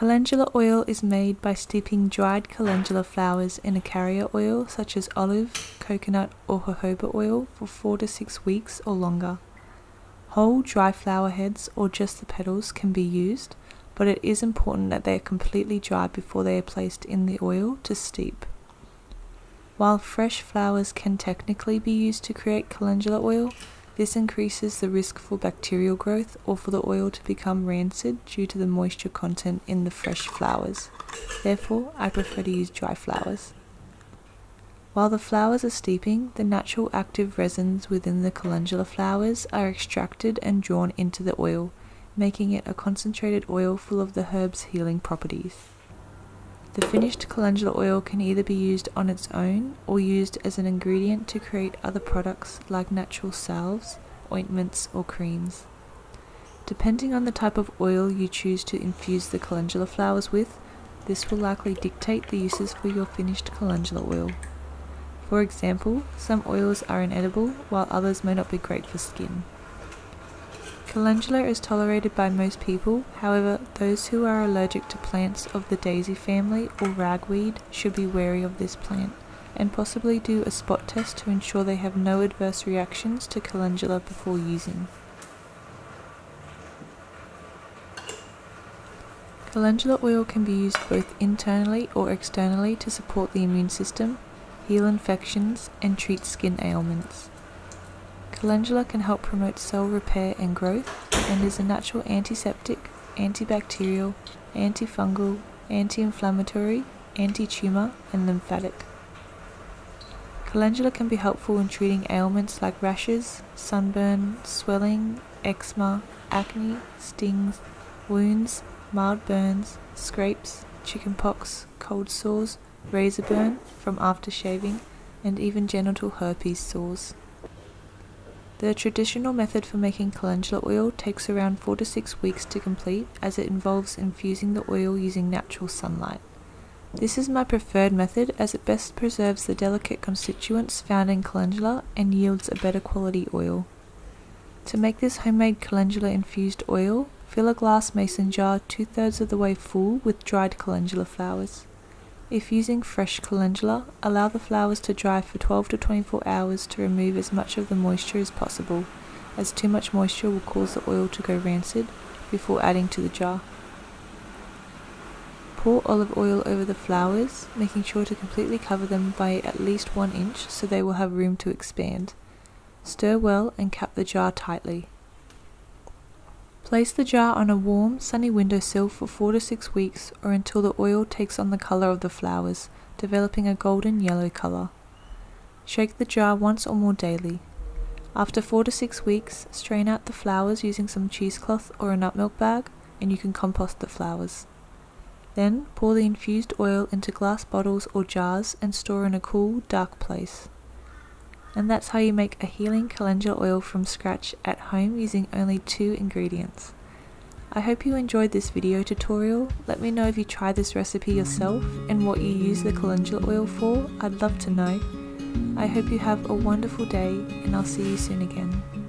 Calendula oil is made by steeping dried calendula flowers in a carrier oil such as olive, coconut, or jojoba oil for 4 to 6 weeks or longer. Whole dry flower heads or just the petals can be used, but it is important that they are completely dry before they are placed in the oil to steep. While fresh flowers can technically be used to create calendula oil, this increases the risk for bacterial growth or for the oil to become rancid due to the moisture content in the fresh flowers. Therefore, I prefer to use dry flowers. While the flowers are steeping, the natural active resins within the calendula flowers are extracted and drawn into the oil, making it a concentrated oil full of the herb's healing properties. The finished calendula oil can either be used on its own or used as an ingredient to create other products like natural salves, ointments, or creams. Depending on the type of oil you choose to infuse the calendula flowers with, this will likely dictate the uses for your finished calendula oil. For example, some oils are inedible while others may not be great for skin. Calendula is tolerated by most people, however, those who are allergic to plants of the daisy family or ragweed should be wary of this plant, and possibly do a spot test to ensure they have no adverse reactions to calendula before using. Calendula oil can be used both internally or externally to support the immune system, heal infections, and treat skin ailments. Calendula can help promote cell repair and growth and is a natural antiseptic, antibacterial, antifungal, anti-inflammatory, anti-tumor, and lymphatic. Calendula can be helpful in treating ailments like rashes, sunburn, swelling, eczema, acne, stings, wounds, mild burns, scrapes, chickenpox, cold sores, razor burn from after shaving, and even genital herpes sores. The traditional method for making calendula oil takes around 4 to 6 weeks to complete as it involves infusing the oil using natural sunlight. This is my preferred method as it best preserves the delicate constituents found in calendula and yields a better quality oil. To make this homemade calendula infused oil, fill a glass mason jar two thirds of the way full with dried calendula flowers. If using fresh calendula, allow the flowers to dry for 12 to 24 hours to remove as much of the moisture as possible, as too much moisture will cause the oil to go rancid before adding to the jar. Pour olive oil over the flowers, making sure to completely cover them by at least 1 inch so they will have room to expand. Stir well and cap the jar tightly. Place the jar on a warm, sunny windowsill for 4 to 6 weeks or until the oil takes on the colour of the flowers, developing a golden yellow colour. Shake the jar once or more daily. After 4 to 6 weeks, strain out the flowers using some cheesecloth or a nut milk bag and you can compost the flowers. Then pour the infused oil into glass bottles or jars and store in a cool, dark place. And that's how you make a healing calendula oil from scratch at home using only two ingredients. I hope you enjoyed this video tutorial. Let me know if you try this recipe yourself and what you use the calendula oil for. I'd love to know. I hope you have a wonderful day and I'll see you soon again.